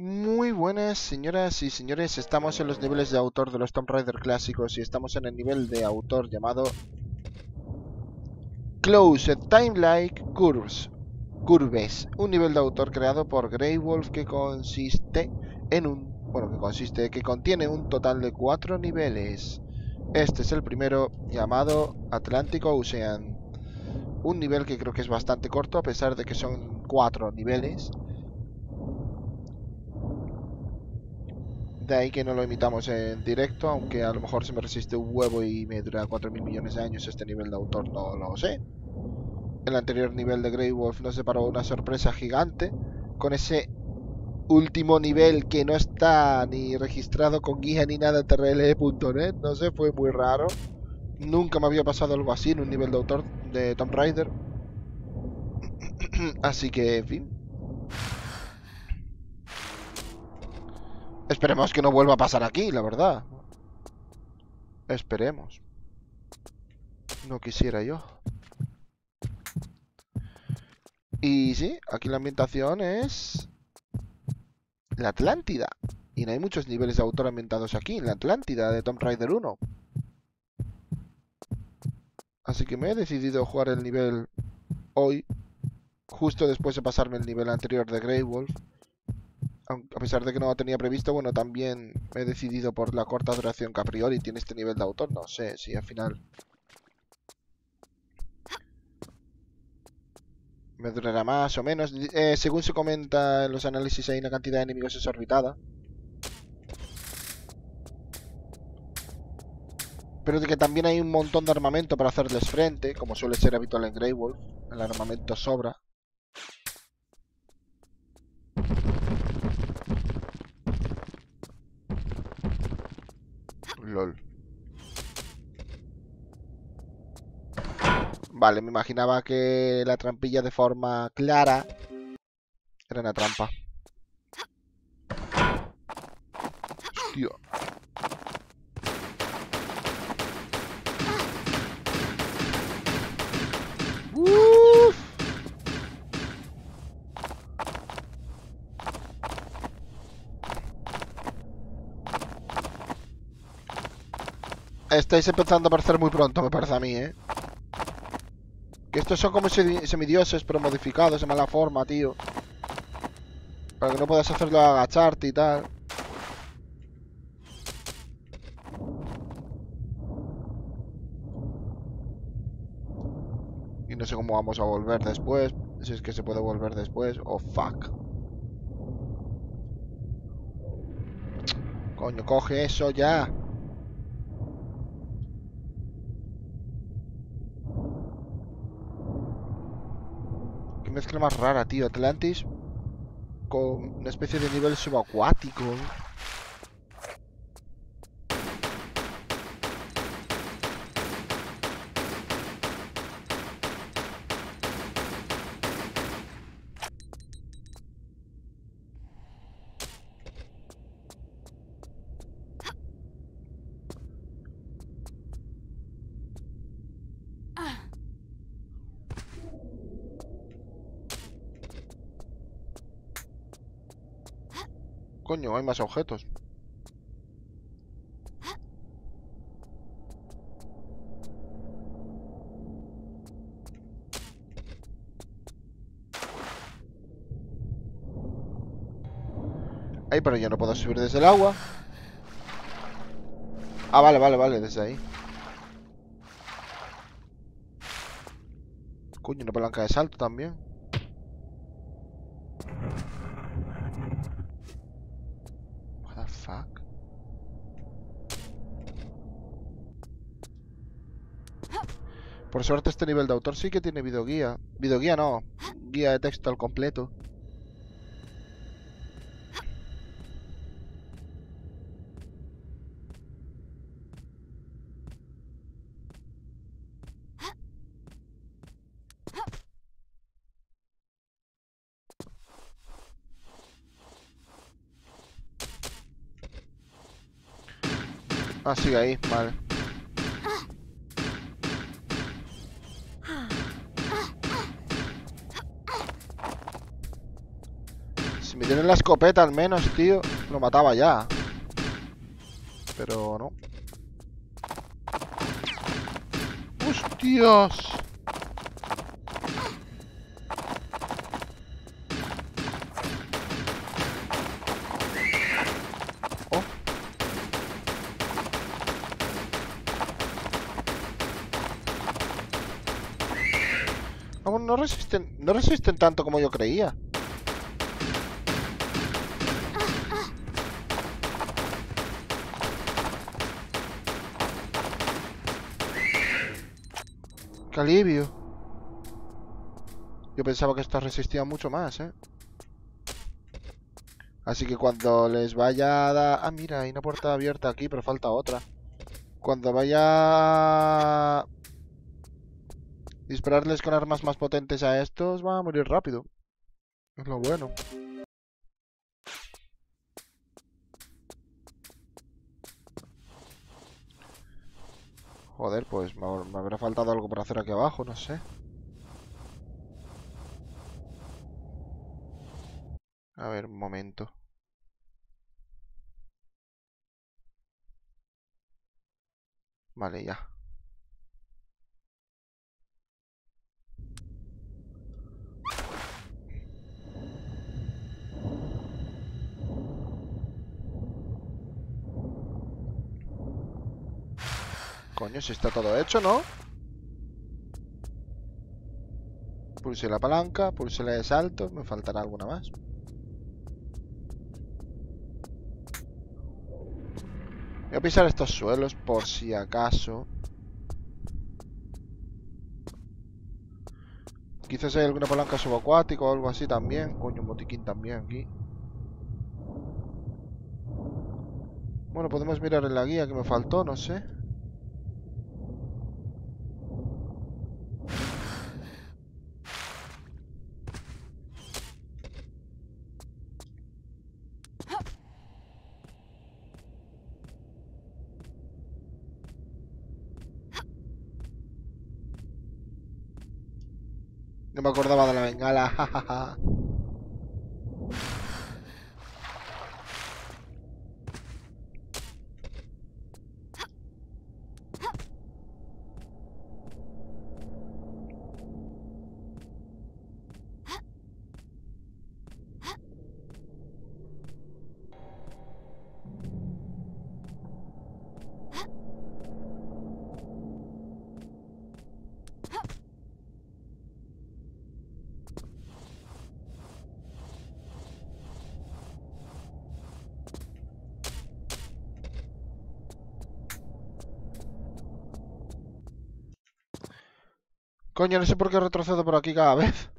Muy buenas señoras y señores, estamos en los niveles de autor de los Tomb Raider clásicos y estamos en el nivel de autor llamado Closed Time Like Curves. Curves, un nivel de autor creado por Grey Wolf que consiste en un, bueno, que consiste, que contiene un total de cuatro niveles. Este es el primero llamado Atlántico Ocean. Un nivel que creo que es bastante corto a pesar de que son cuatro niveles. De ahí que no lo imitamos en directo, aunque a lo mejor se me resiste un huevo y me dura 4.000 millones de años este nivel de autor, no lo sé. El anterior nivel de Grey Wolf nos separó una sorpresa gigante con ese último nivel que no está ni registrado con guía ni nada trl.net, no sé, fue muy raro. Nunca me había pasado algo así en un nivel de autor de Tomb Raider. así que, en fin, Esperemos que no vuelva a pasar aquí, la verdad. Esperemos. No quisiera yo. Y sí, aquí la ambientación es... La Atlántida. Y no hay muchos niveles de autor ambientados aquí, en la Atlántida de Tomb Raider 1. Así que me he decidido jugar el nivel hoy, justo después de pasarme el nivel anterior de Grey Wolf a pesar de que no lo tenía previsto, bueno, también he decidido por la corta duración que a priori tiene este nivel de autor. No sé si al final me durará más o menos. Eh, según se comenta en los análisis, hay una cantidad de enemigos exorbitada. Pero de que también hay un montón de armamento para hacerles frente, como suele ser habitual en Grey Wolf. El armamento sobra. LOL. Vale, me imaginaba que la trampilla de forma clara era una trampa. Hostia. Estáis empezando a aparecer muy pronto, me parece a mí, ¿eh? Que estos son como semidioses, pero modificados de mala forma, tío. Para que no puedas hacerlo agacharte y tal. Y no sé cómo vamos a volver después. Si es que se puede volver después. Oh, fuck. Coño, coge eso ya. Mezcla más rara, tío. Atlantis con una especie de nivel subacuático. Hay más objetos. Ahí, pero ya no puedo subir desde el agua. Ah, vale, vale, vale, desde ahí. Coño, una palanca de salto también. Por suerte este nivel de autor sí que tiene videoguía. Videoguía no, guía de texto al completo. Ah, ahí, vale. Si me tienen la escopeta al menos, tío, lo mataba ya. Pero no. ¡Hostias! No resisten, no resisten tanto como yo creía. ¡Qué! Yo pensaba que estas resistían mucho más, ¿eh? Así que cuando les vaya a dar... Ah, mira, hay una puerta abierta aquí, pero falta otra. Cuando vaya dispararles con armas más potentes a estos, van a morir rápido. Es lo bueno. Joder, pues me, habrá faltado algo por hacer aquí abajo, no sé. A ver, un momento. Vale, ya. Coño, si está todo hecho, ¿no? Pulse la palanca, pulse la de salto, me faltará alguna más. Voy a pisar estos suelos por si acaso. Quizás hay alguna palanca subacuática o algo así también. Coño, un botiquín también aquí. Bueno, podemos mirar en la guía que me faltó, no sé. No me acordaba de la bengala, jajaja. Coño, no sé por qué retrocedo por aquí cada vez.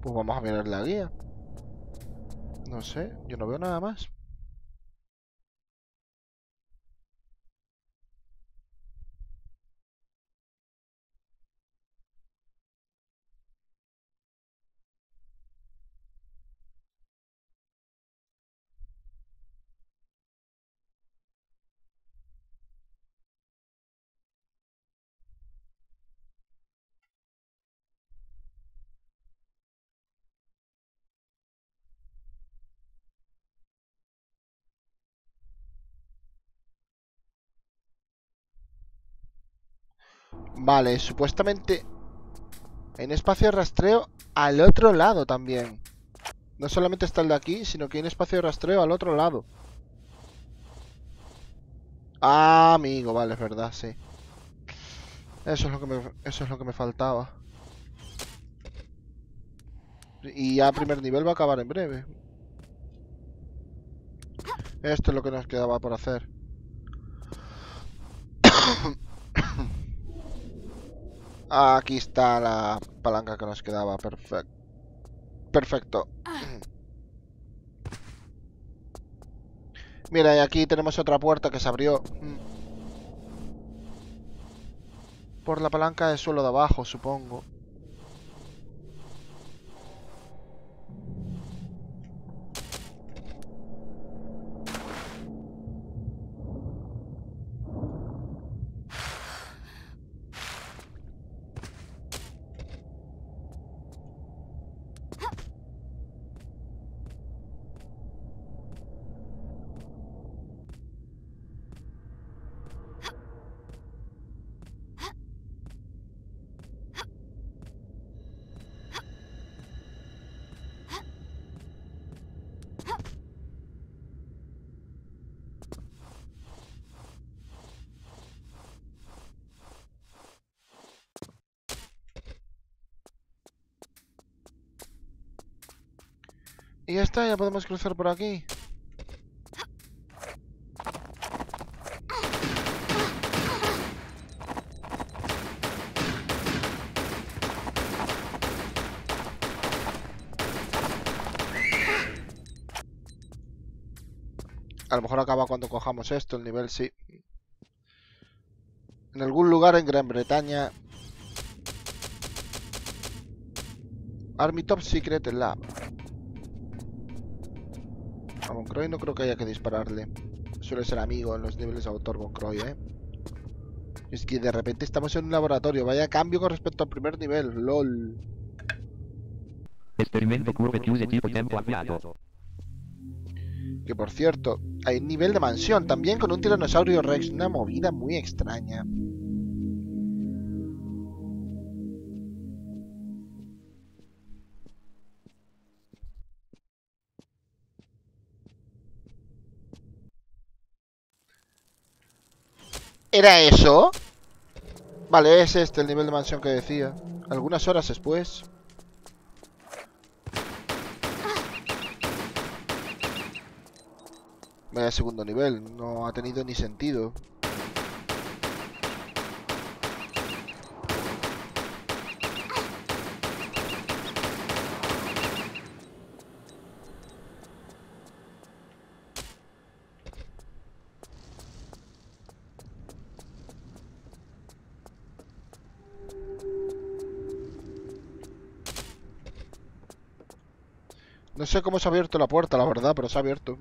Pues vamos a mirar la guía. No sé, yo no veo nada más. Vale, supuestamente en espacio de rastreo al otro lado también. No solamente está el de aquí, sino que hay un espacio de rastreo al otro lado. Ah, amigo, vale, es verdad, sí. Eso es lo que me, eso es lo que me faltaba. Y ya primer nivel va a acabar en breve. Esto es lo que nos quedaba por hacer. Aquí está la palanca que nos quedaba. Perfecto. Perfecto. Mira, y aquí tenemos otra puerta que se abrió. Por la palanca de suelo de abajo, supongo. Y ya está, ya podemos cruzar por aquí. A lo mejor acaba cuando cojamos esto, el nivel sí. En algún lugar en Gran Bretaña. Army Top Secret Lab. Croy no creo que haya que dispararle. Suele ser amigo en los niveles de autor Croy, ¿eh? Es que de repente estamos en un laboratorio. Vaya cambio con respecto al primer nivel. LOL. Experimento de tipo tiempo ampliado. Que por cierto, hay un nivel de mansión también con un tiranosaurio rex. Una movida muy extraña. ¿Era eso? Vale, es este el nivel de mansión que decía. Algunas horas después. Vaya segundo nivel, no ha tenido ni sentido. No sé cómo se ha abierto la puerta, la verdad, pero se ha abierto.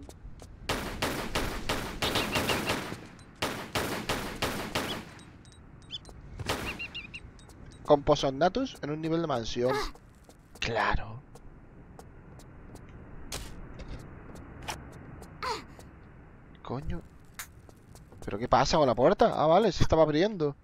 Con Posonnatus en un nivel de mansión. Claro. Coño. ¿Pero qué pasa con la puerta? Ah, vale, se estaba abriendo.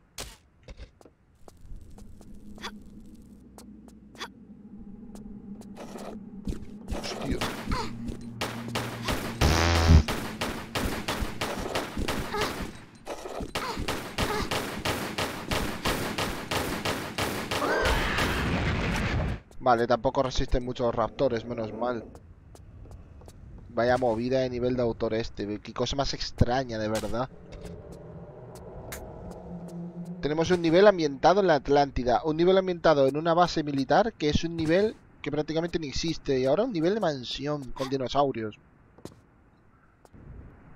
Vale, tampoco resisten muchos raptores, menos mal. Vaya movida de nivel de autor este. Qué cosa más extraña, de verdad. Tenemos un nivel ambientado en la Atlántida. Un nivel ambientado en una base militar que es un nivel que prácticamente no existe. Y ahora un nivel de mansión con dinosaurios.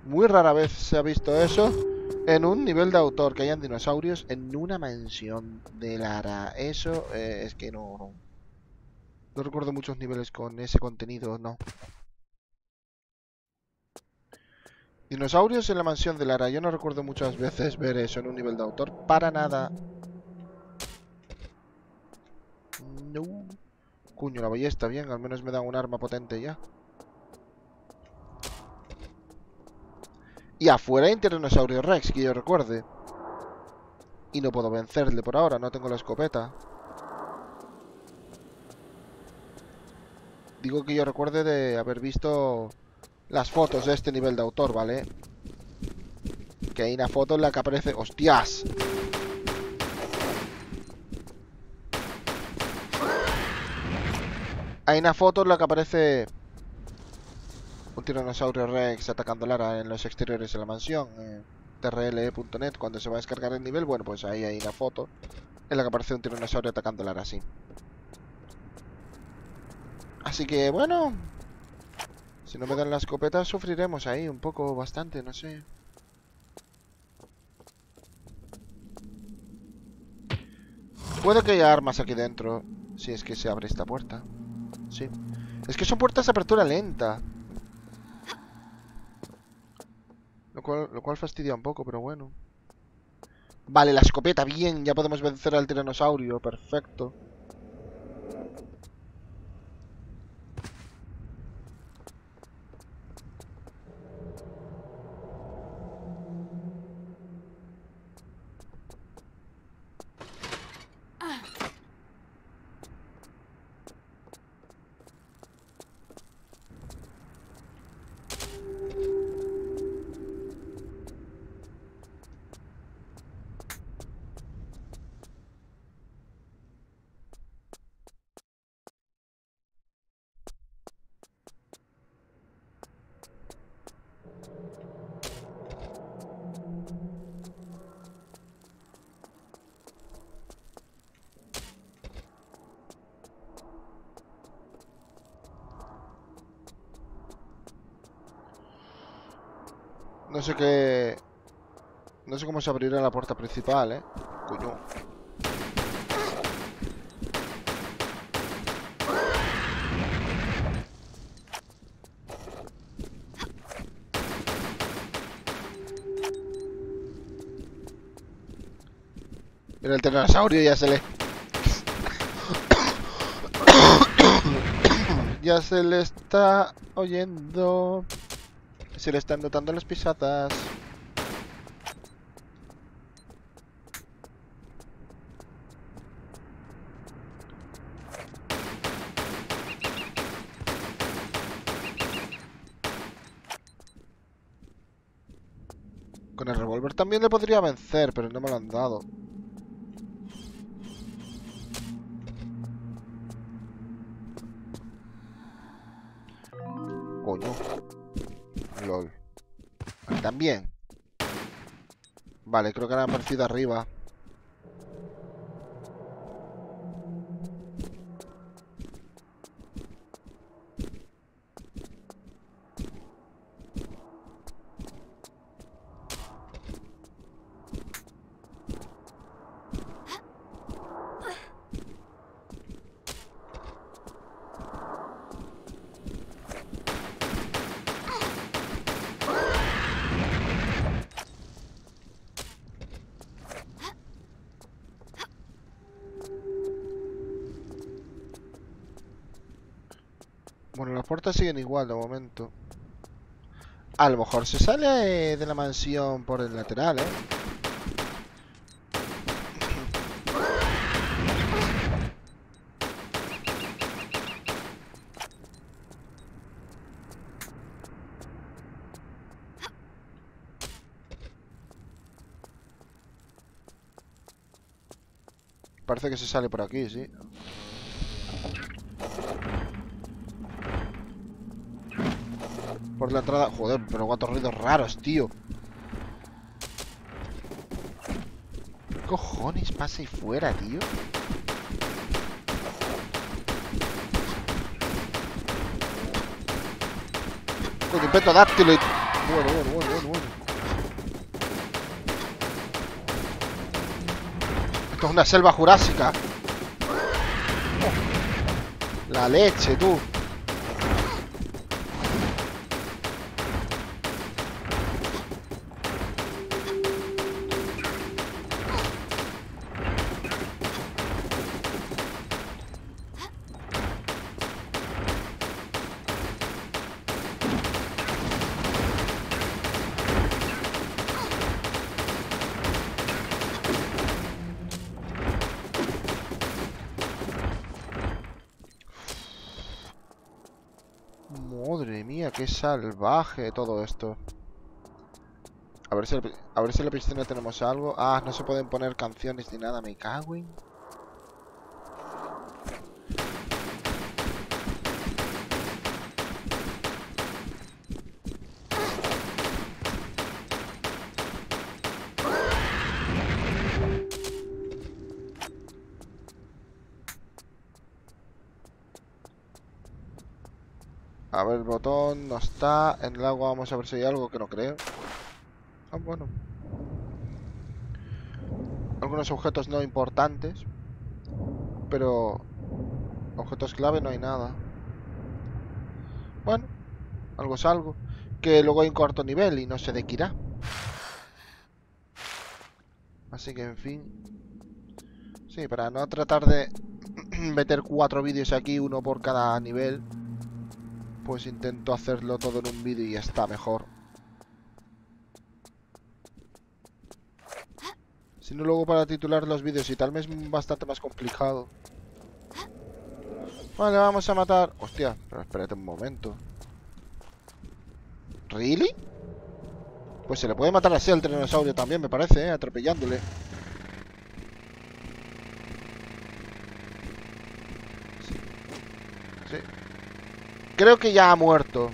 Muy rara vez se ha visto eso en un nivel de autor, que hayan dinosaurios en una mansión de Lara. Eso eh, es que no... No recuerdo muchos niveles con ese contenido, no. Dinosaurios en la mansión de Lara. Yo no recuerdo muchas veces ver eso en un nivel de autor. Para nada. No. Cuño, la ballesta, bien. Al menos me da un arma potente ya. Y afuera hay un Tiranosaurio Rex, que yo recuerde. Y no puedo vencerle por ahora, no tengo la escopeta. Digo que yo recuerde de haber visto las fotos de este nivel de autor, ¿vale? Que hay una foto en la que aparece... ¡Hostias! Hay una foto en la que aparece un tiranosaurio rex atacando Lara en los exteriores de la mansión. Eh, cuando se va a descargar el nivel, bueno, pues ahí hay una foto en la que aparece un tiranosaurio atacando Lara así. Así que, bueno... Si no me dan la escopeta, sufriremos ahí un poco, bastante, no sé. Puede que haya armas aquí dentro, si es que se abre esta puerta. Sí. Es que son puertas de apertura lenta. Lo cual, lo cual fastidia un poco, pero bueno. Vale, la escopeta, bien, ya podemos vencer al tiranosaurio, perfecto. No sé qué... No sé cómo se abrirá la puerta principal, ¿eh? Coño. Mira el tiranosaurio ya se le... ya se le está oyendo. Se le están notando las pisadas. Con el revólver también le podría vencer, pero no me lo han dado. También. Vale, creo que han aparecido arriba. Bueno, las puertas igual de momento. A lo mejor se sale de la mansión por el lateral, ¿eh? Parece que se sale por aquí, sí. La entrada... Joder, pero cuántos ruidos raros, tío. ¿Qué cojones pasa ahí fuera, tío? Coño, peto dáctilo. Bueno, bueno, bueno, bueno, bueno. Esto es una selva jurásica. La leche, tú. Madre mía, qué salvaje todo esto. A ver si, a ver si en la piscina tenemos algo. Ah, no se pueden poner canciones ni nada, me cago en... el botón no está. En el agua vamos a ver si hay algo que no creo. Ah, bueno. Algunos objetos no importantes. Pero... Objetos clave no hay nada. Bueno. Algo es algo. Que luego hay un cuarto nivel y no sé de qué irá. Así que, en fin. Sí, para no tratar de meter cuatro vídeos aquí, uno por cada nivel pues intento hacerlo todo en un vídeo y está mejor. Si no, luego para titular los vídeos y tal me es bastante más complicado. Vale, vamos a matar... Hostia, pero espérate un momento. ¿Really? Pues se le puede matar así al tiranosaurio también, me parece, ¿eh? Atropellándole. Sí. Creo que ya ha muerto.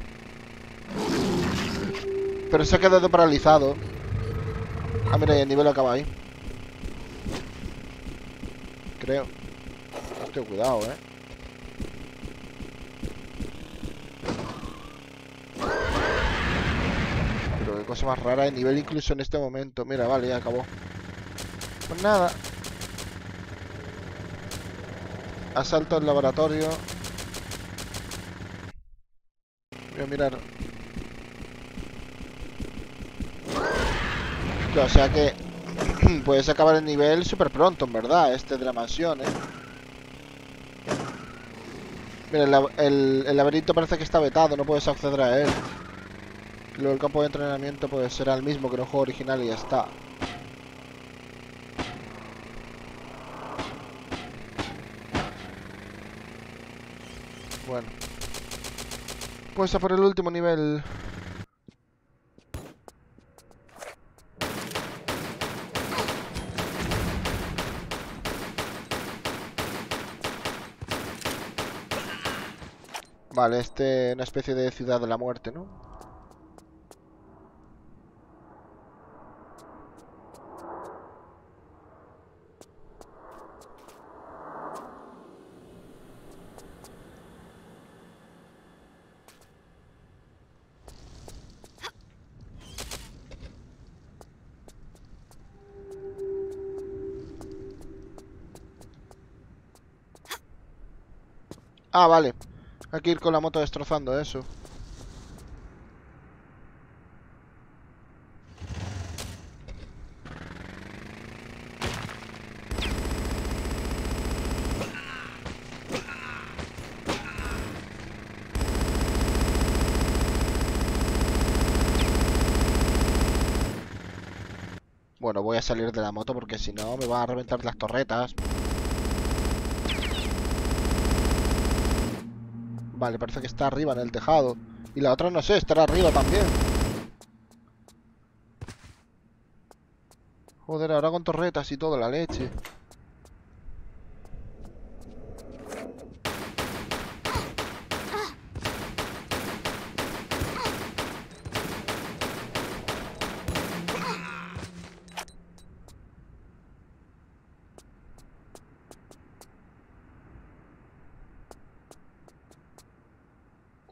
Pero se ha quedado paralizado. Ah, mira, el nivel acaba ahí. Creo. Hostia, cuidado, eh. Pero qué cosa más rara de nivel incluso en este momento. Mira, vale, ya acabó. Pues nada. Asalto al laboratorio. Mirar. O sea que puedes acabar el nivel súper pronto, en verdad, este de la mansión, ¿eh? El, lab- el- el laberinto parece que está vetado, no puedes acceder a él. Luego el campo de entrenamiento pues será el mismo que en el juego original y ya está. Bueno. Pues a por el último nivel. Vale, este una especie de ciudad de la muerte, ¿no? Ah, vale. Hay que ir con la moto destrozando eso. Bueno, voy a salir de la moto porque si no me van a reventar las torretas. Vale, parece que está arriba en el tejado. Y la otra no sé, estará arriba también. Joder, ahora con torretas y todo, la leche.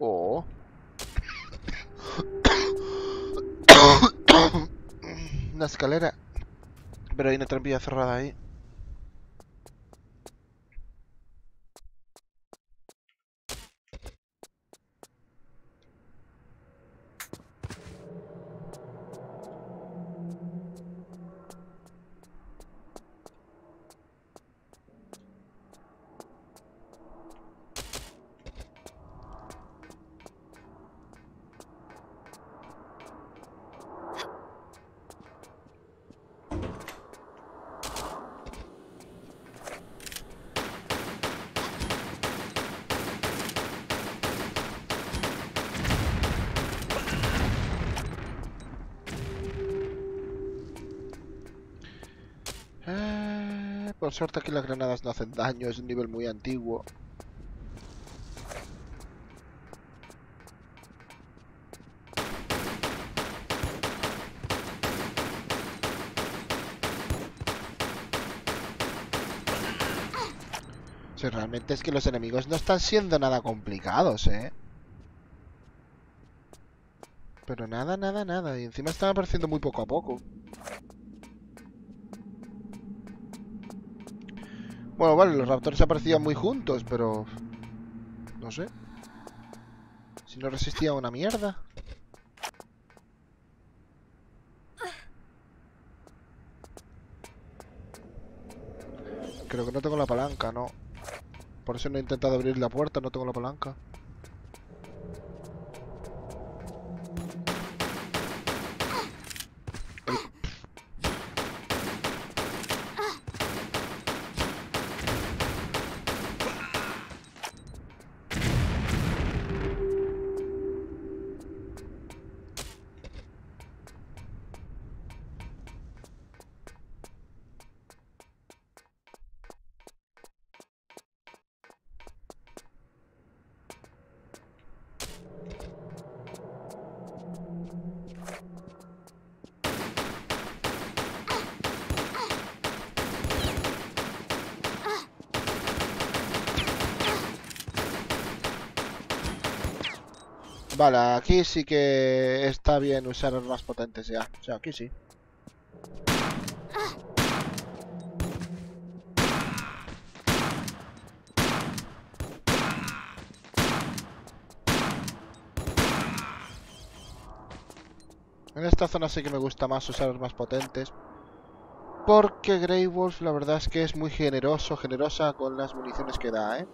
Oh. Una escalera. Pero hay una trampilla cerrada ahí. Por suerte aquí las granadas no hacen daño, es un nivel muy antiguo. Si realmente es que los enemigos no están siendo nada complicados, ¿eh? Pero nada, nada, nada. Y encima están apareciendo muy poco a poco. Bueno, vale, los raptores aparecían muy juntos, pero... No sé. Si no resistía una mierda. Creo que no tengo la palanca, no. Por eso no he intentado abrir la puerta, no tengo la palanca. Vale, aquí sí que está bien usar armas potentes ya. O sea, aquí sí. En esta zona sí que me gusta más usar armas potentes. Porque Grey Wolf la verdad es que es muy generoso, generosa con las municiones que da, ¿eh?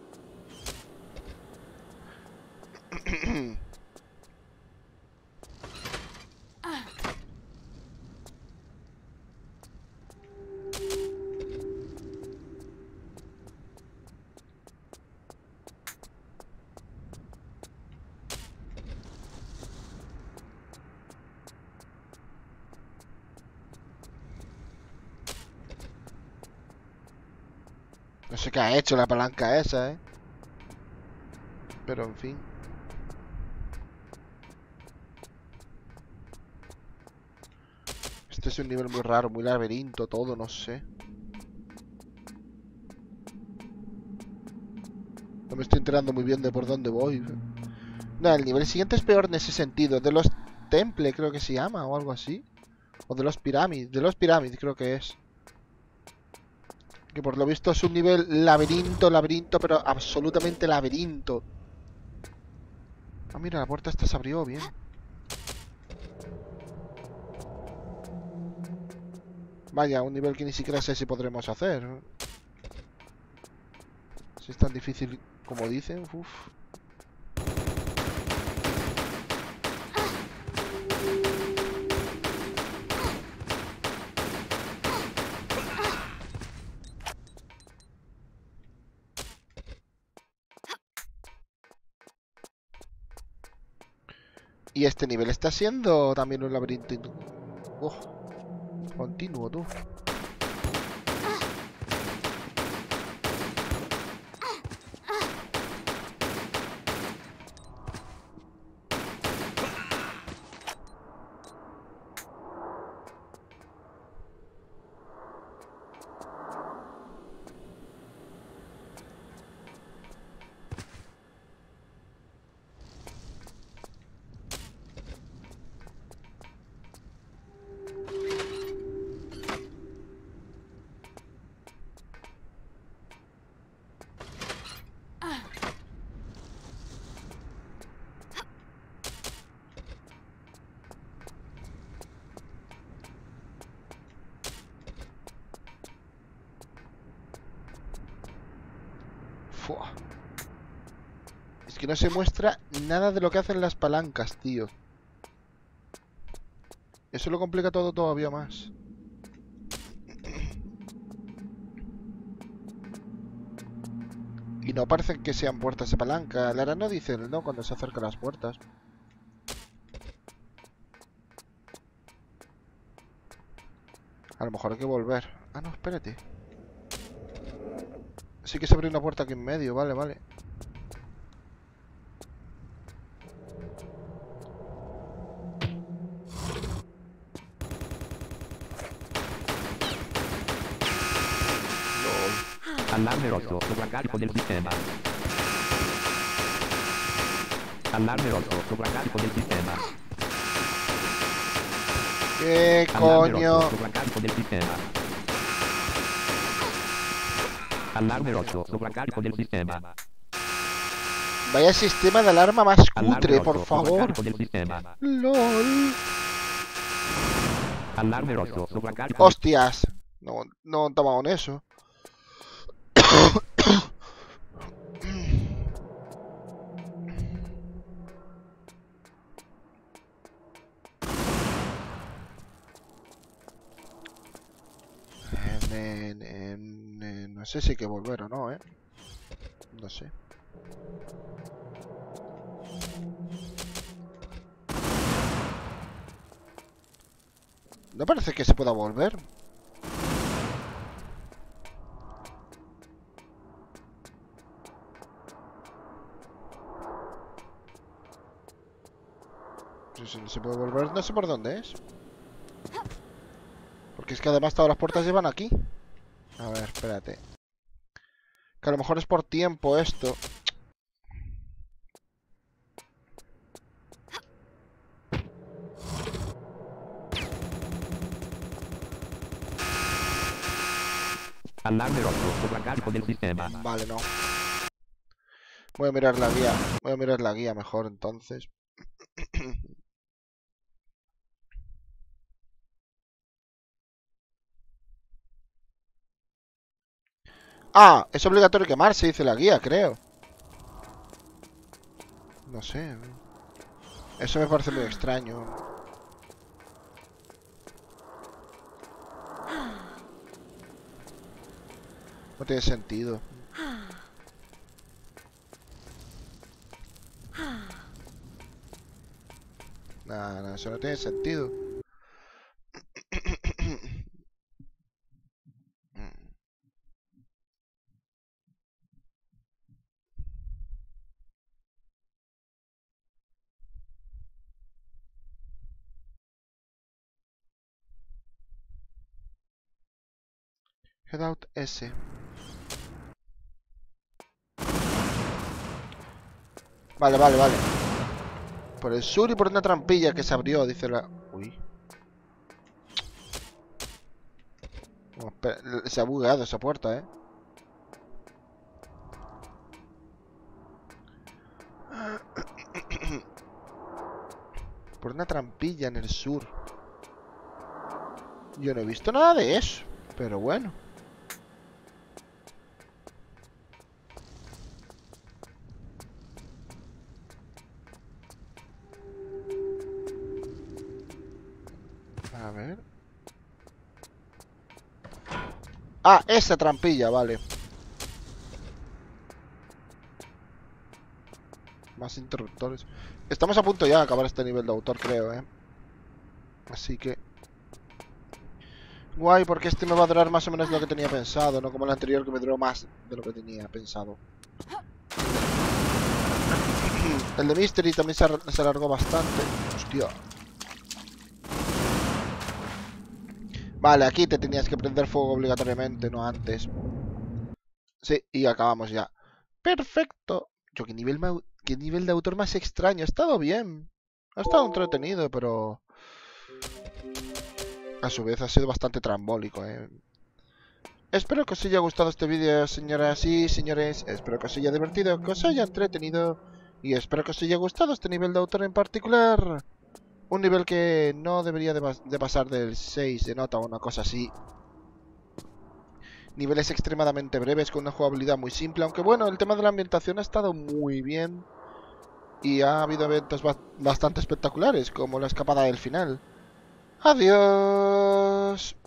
No sé qué ha hecho la palanca esa, ¿eh? Pero en fin. Este es un nivel muy raro, muy laberinto, todo, no sé. No me estoy enterando muy bien de por dónde voy. No, el nivel siguiente es peor en ese sentido. De los temples, creo que se llama, o algo así. O de los pirámides. De los pirámides, creo que es. Que por lo visto es un nivel laberinto, laberinto, pero absolutamente laberinto. Ah, mira, la puerta esta se abrió bien. Vaya, un nivel que ni siquiera sé si podremos hacer. Si es tan difícil como dicen, uff. Y este nivel está siendo también un laberinto. in- continuo, tú. Es que no se muestra nada de lo que hacen las palancas, tío. Eso lo complica todo todavía más. Y no parecen que sean puertas de palanca. Lara no dice el no cuando se acerca las puertas. A lo mejor hay que volver. Ah, no, espérate. Sí que se abre una puerta aquí en medio, vale, vale. Lol. Allarme rosso, sovraccarico del sistema. Allarme rosso, sovraccarico del sistema. ¿Qué coño? rosso, sovraccarico del sistema. Allarme rosso, sovraccarico del sistema. Vaya sistema de alarma más cutre, por favor. LOL. Sovraccarico del Hostias. No, no en eso. Ne- ne- No sé si hay que volver o no, ¿eh? No sé. No parece que se pueda volver. Si no se puede volver, no sé por dónde es. Porque es que además todas las puertas llevan aquí. A ver, espérate. Que a lo mejor es por tiempo esto. Alarme rojo, del sistema. Vale, no. Voy a mirar la guía. Voy a mirar la guía mejor entonces. Ah, es obligatorio quemarse, dice la guía, creo. No sé. Eso me parece muy extraño. No tiene sentido. No, no, eso no tiene sentido. Headout S. Vale, vale, vale. Por el sur y por una trampilla que se abrió, dice la... Uy. Oh, se ha bugueado esa puerta, ¿eh? Por una trampilla en el sur. Yo no he visto nada de eso, pero bueno. Ah, esa trampilla, vale. Más interruptores. Estamos a punto ya de acabar este nivel de autor, creo, ¿eh? Así que... Guay, porque este me va a durar más o menos lo que tenía pensado, no como el anterior que me duró más de lo que tenía pensado. El de Mystery también se, ar- se alargó bastante. Hostia. Vale, aquí te tenías que prender fuego obligatoriamente, no antes. Sí, y acabamos ya. Perfecto. Yo, qué nivel, qué nivel de autor más extraño. Ha estado bien. Ha estado entretenido, pero... A su vez ha sido bastante trambólico, eh. Espero que os haya gustado este vídeo, señoras y señores. Espero que os haya divertido, que os haya entretenido. Y espero que os haya gustado este nivel de autor en particular. Un nivel que no debería de, pas- de pasar del 6 de nota o una cosa así. Niveles extremadamente breves con una jugabilidad muy simple. Aunque bueno, el tema de la ambientación ha estado muy bien. Y ha habido eventos ba- bastante espectaculares, como la escapada del final. Adiós.